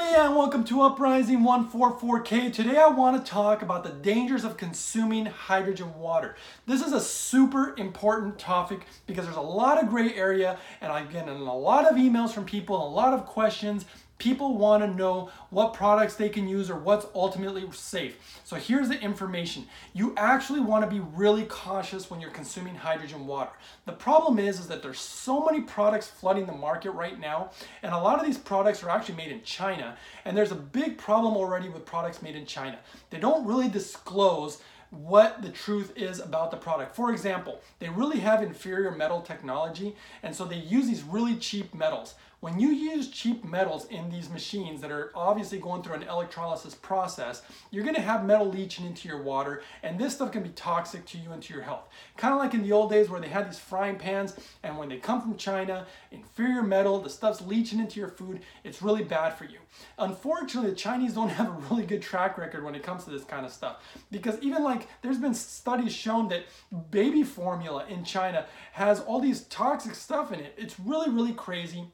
everybody and welcome to Uprising 144K. Today I want to talk about the dangers of consuming hydrogen water. This is a super important topic because there's a lot of gray area and I get a lot of emails from people, a lot of questions People want to know what products they can use or what's ultimately safe. So here's the information. You actually want to be really cautious when you're consuming hydrogen water. The problem is, is that there's so many products flooding the market right now, and a lot of these products are actually made in China, and there's a big problem already with products made in China. They don't really disclose what the truth is about the product. For example, they really have inferior metal technology, and so they use these really cheap metals. When you use cheap metals in these machines that are obviously going through an electrolysis process, you're gonna have metal leaching into your water, and this stuff can be toxic to you and to your health. Kind of like in the old days where they had these frying pans, and when they come from China, inferior metal, the stuff's leaching into your food, it's really bad for you. Unfortunately, the Chinese don't have a really good track record when it comes to this kind of stuff, because even like there's been studies shown that baby formula in China has all these toxic stuff in it. It's really, really crazy.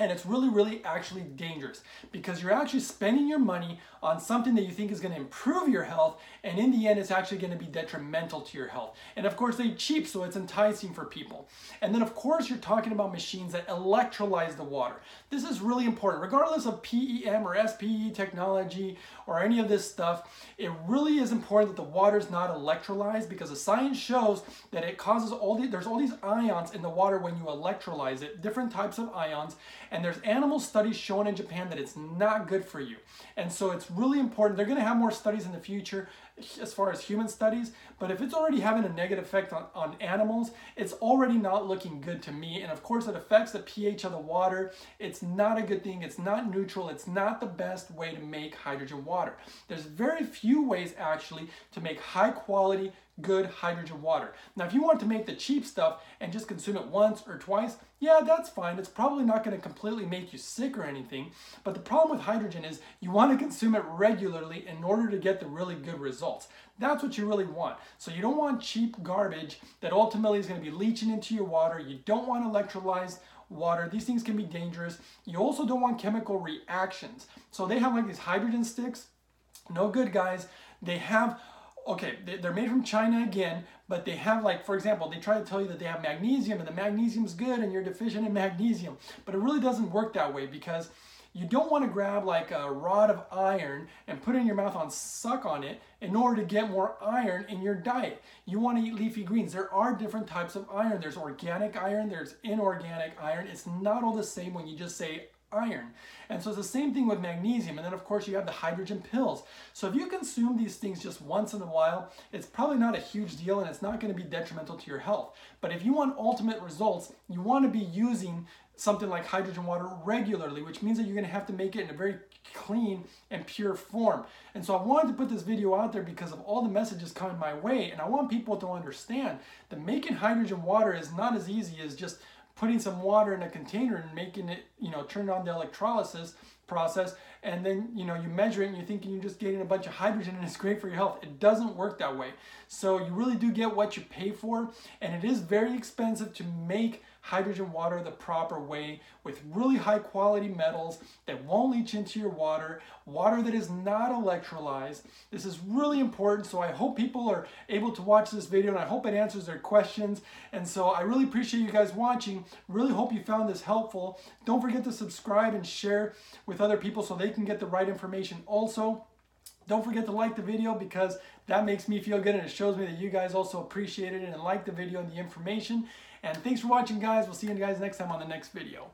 And it's really, really actually dangerous because you're actually spending your money on something that you think is going to improve your health, and in the end, it's actually going to be detrimental to your health. And of course, they're cheap, so it's enticing for people. And then, of course, you're talking about machines that electrolyze the water. This is really important, regardless of PEM or SPE technology or any of this stuff. It really is important that the water is not electrolyzed because the science shows that it causes all the there's all these ions in the water when you electrolyze it, different types of ions and there's animal studies showing in Japan that it's not good for you. And so it's really important. They're going to have more studies in the future as far as human studies, but if it's already having a negative effect on, on animals, it's already not looking good to me. And of course, it affects the pH of the water. It's not a good thing. It's not neutral. It's not the best way to make hydrogen water. There's very few ways actually to make high quality, good hydrogen water. Now, if you want to make the cheap stuff and just consume it once or twice, yeah, that's fine. It's probably not going to completely make you sick or anything. But the problem with hydrogen is you want to consume it regularly in order to get the really good results. That's what you really want. So you don't want cheap garbage that ultimately is going to be leaching into your water. You don't want electrolyzed water. These things can be dangerous. You also don't want chemical reactions. So they have like these hydrogen sticks. No good, guys. They have okay, they're made from China again, but they have like, for example, they try to tell you that they have magnesium and the magnesium is good and you're deficient in magnesium, but it really doesn't work that way because you don't want to grab like a rod of iron and put it in your mouth and suck on it in order to get more iron in your diet. You want to eat leafy greens. There are different types of iron. There's organic iron, there's inorganic iron. It's not all the same when you just say iron. And so it's the same thing with magnesium. And then, of course, you have the hydrogen pills. So if you consume these things just once in a while, it's probably not a huge deal and it's not going to be detrimental to your health. But if you want ultimate results, you want to be using something like hydrogen water regularly, which means that you're going to have to make it in a very clean and pure form. And so I wanted to put this video out there because of all the messages coming my way. And I want people to understand that making hydrogen water is not as easy as just putting some water in a container and making it, you know, turn on the electrolysis process and then you know you measure it and you're thinking you're just getting a bunch of hydrogen and it's great for your health it doesn't work that way so you really do get what you pay for and it is very expensive to make hydrogen water the proper way with really high quality metals that won't leach into your water, water that is not electrolyzed. This is really important. So I hope people are able to watch this video and I hope it answers their questions. And so I really appreciate you guys watching. Really hope you found this helpful. Don't forget to subscribe and share with other people so they can get the right information also. Don't forget to like the video because that makes me feel good and it shows me that you guys also appreciated it and like the video and the information. And thanks for watching, guys. We'll see you guys next time on the next video.